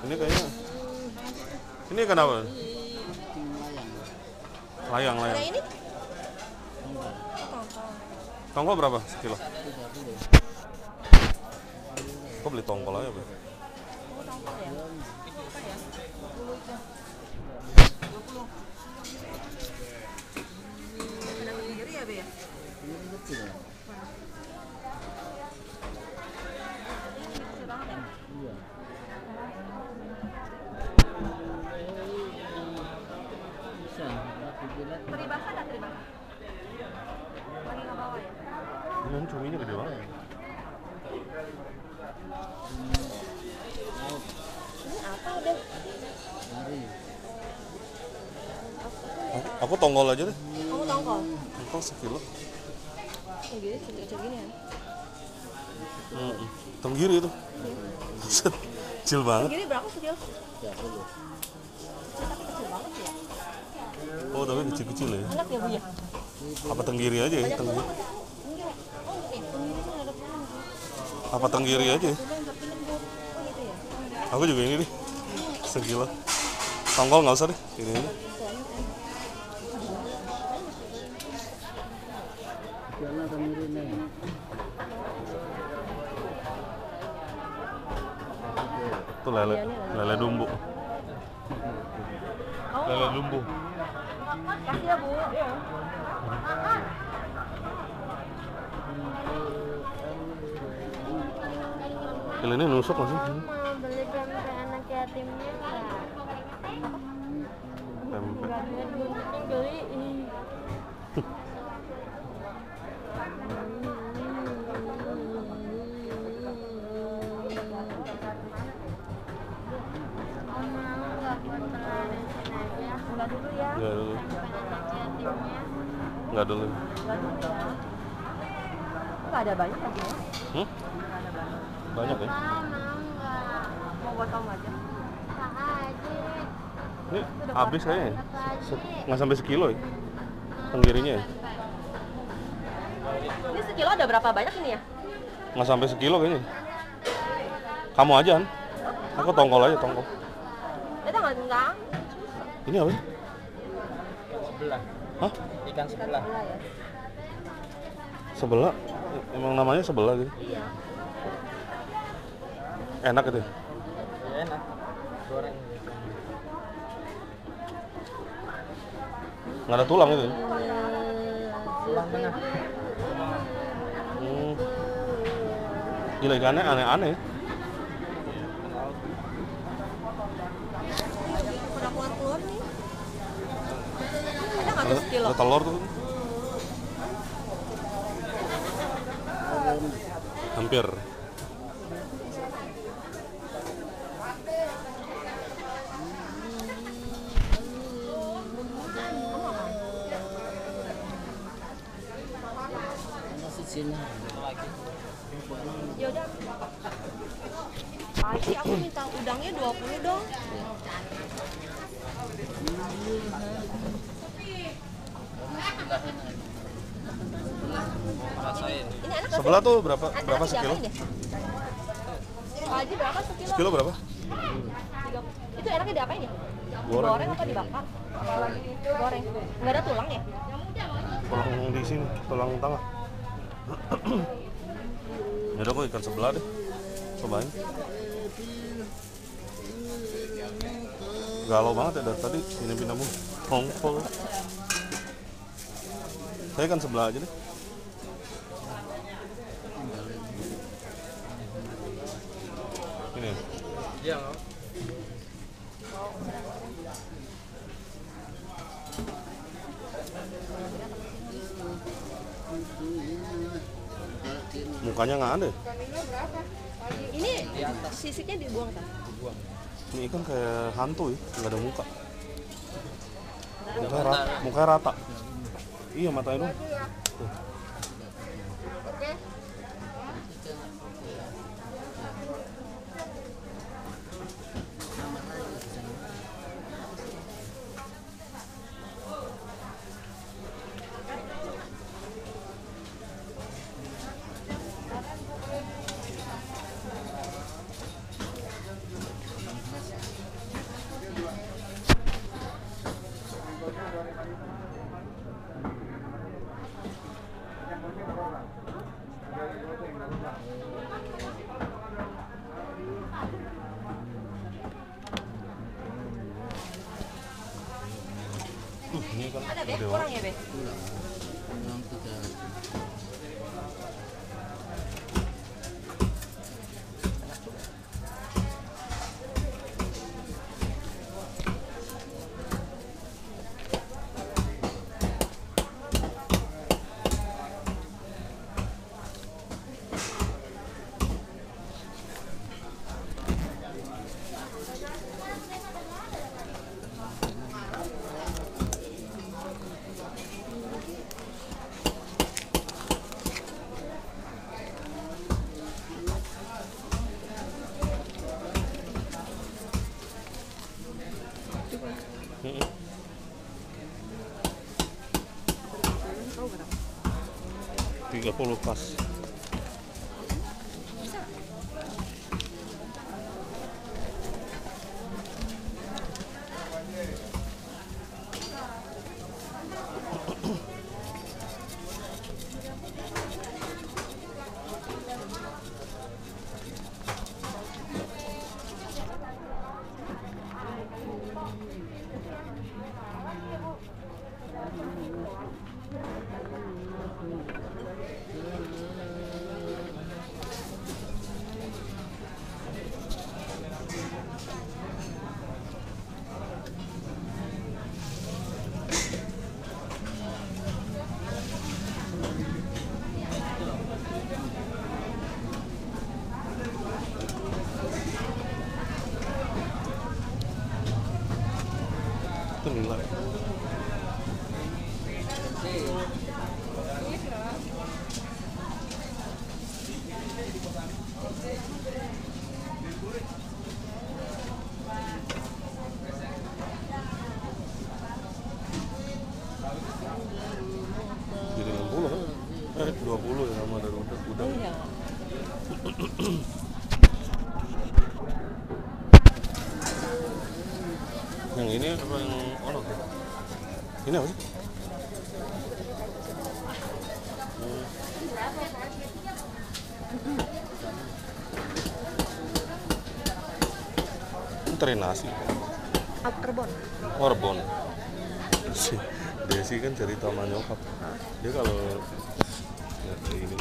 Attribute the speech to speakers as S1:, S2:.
S1: Ini kayaknya. Ini kenapa? Layang,
S2: Ada
S1: layang.
S2: ini? Tongkol.
S1: Berapa sekilo? Kok beli tongkol aja, Bro?
S2: Tongkol ya? Apa ya? 10 itu. 20. Ada tenggiri ya, Be ya? Ini kecil banget ya? Peribahasa ada peribahasa? Lagi nggak bawa ya?
S1: Ini kan cuminya gede banget.
S2: Ini apa udah?
S1: Aku, tongkol aja deh.
S2: Kamu tongkol?
S1: Tongkol sekilo.
S2: Kayak gini, kecil-kecil gini ya?
S1: Mm-mm. Tenggiri itu. Buset, kecil banget.
S2: Tenggiri berapa sekilo? Kecil tapi kecil banget ya?
S1: Oh, tapi kecil-kecil ya.
S2: Enak ya Bu ya?
S1: Apa tenggiri aja ya? Tenggiri.
S2: Oh, eh, tenggiri.
S1: Apa tenggiri aja ya?
S2: Oh gitu ya?
S1: Aku juga ini deh. Sekilo. Tongkol nggak usah deh. Ini aja.
S2: Itu enak kan?
S1: Itu lele, lele dumbu. Lele dumbu.
S2: kasih ya Bu.
S1: Kilo ini nusuk nggak sih?
S3: mau beli pempek anak yatimnya nggak?
S1: Pempek.
S3: Nggak beli
S2: dulu ya.
S1: Nggak dulu.
S3: Pempek anak yatimnya.
S1: Nggak dulu.
S2: Enggak dulu ya. Enggak ada banyak lagi ya?
S1: Hmm? Banyak ya?
S3: Pak mau nggak?
S2: Mau buat kamu aja.
S1: Ini habis kayaknya. ya? Nggak sampai sekilo ya? Tenggirinya ya?
S2: Ini sekilo ada berapa banyak ini ya?
S1: Nggak sampai sekilo kayaknya. Kamu aja kan? Aku tongkol aja, tongkol.
S2: Kita nggak enggak.
S1: Ini apa sih?
S4: Sebelah
S1: Hah?
S4: ikan sebelah
S2: Sebelah?
S1: Emang namanya sebelah gitu?
S2: Iya.
S1: Enak gitu ya?
S4: ya enak goreng
S1: Nggak ada tulang itu ya?
S4: tulang tengah
S1: Hmm. Gila ikannya aneh-aneh.
S2: Ada
S1: Ada, telur tuh. Hampir.
S2: Ya udah. Aji, aku minta udangnya 20 dong.
S4: rasain
S2: Ini enak nggak sih?
S1: Sebelah tuh berapa
S2: Enak
S1: berapa sekilo?
S2: Pak Haji berapa sekilo?
S1: Sekilo berapa?
S2: Itu enaknya diapain ya?
S1: Goreng.
S2: Goreng apa dibakar? Goreng. Nggak ada tulang ya?
S1: Tulang di sini, tulang tengah. ya udah ikan sebelah deh. Cobain. Galau banget ya dari tadi ini pindamu tongkol. Saya kan sebelah aja deh. Ini.
S4: iya
S1: Mukanya nggak ada.
S2: Ini sisiknya dibuang kan?
S1: Ini ikan kayak hantu ya, nggak ada muka. Mukanya rata. Mukanya rata. Iya matanya doang. Tuh.
S2: Kurang ya, Be?
S1: colocação. Itu nilai jadi 60 kan? eh 20 ya sama udah
S2: Iya.
S1: yang ini apa yang olok ya? ini apa sih? Hmm. Terinasi. Warbon si Desi kan cerita sama nyokap dia kalau ya, ini